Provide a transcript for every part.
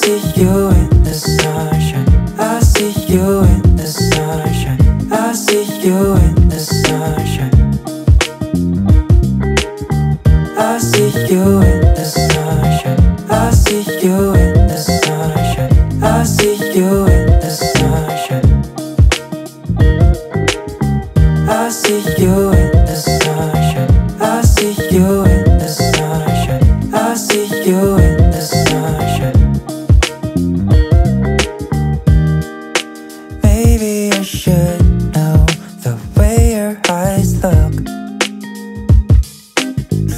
see you in the sunshine. I see you in the sunshine. I see you in the sunshine. I see you in the sunshine. I see you in the sunshine. I see you eyes look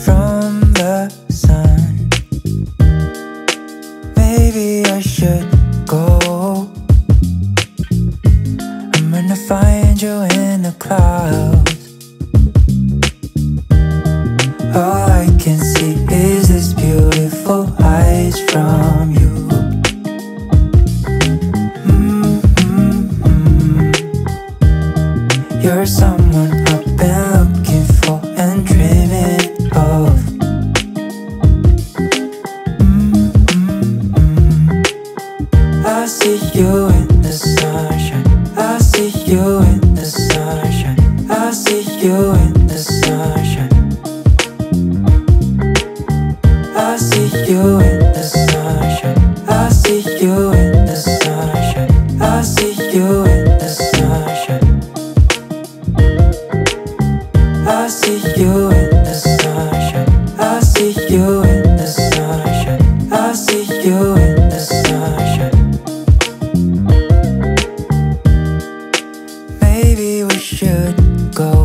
from the sun. Maybe I should go. I'm gonna find you in the clouds. All I can see is this beautiful eyes from you. Mm-hmm. You're someone you in the sunshine. I see you in the sunshine. I see you in the sunshine. I see you in the sunshine. I see you in the sunshine. I see you in the sunshine. Maybe we should go.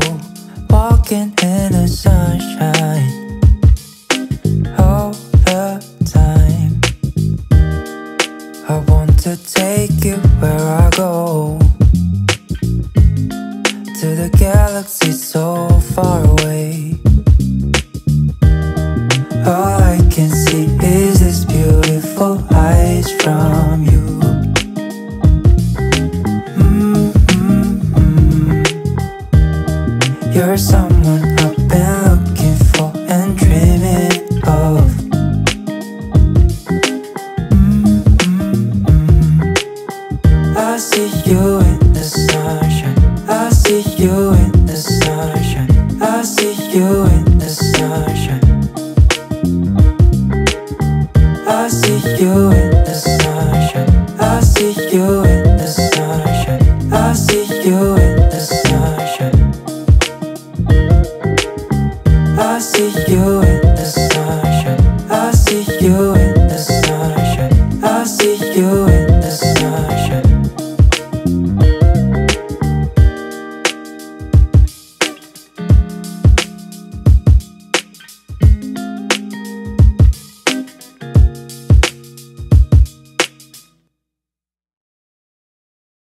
To the galaxy so far away. All I can see is this beautiful eyes from you. Mm-hmm. You're someone you in the sunshine. I see you in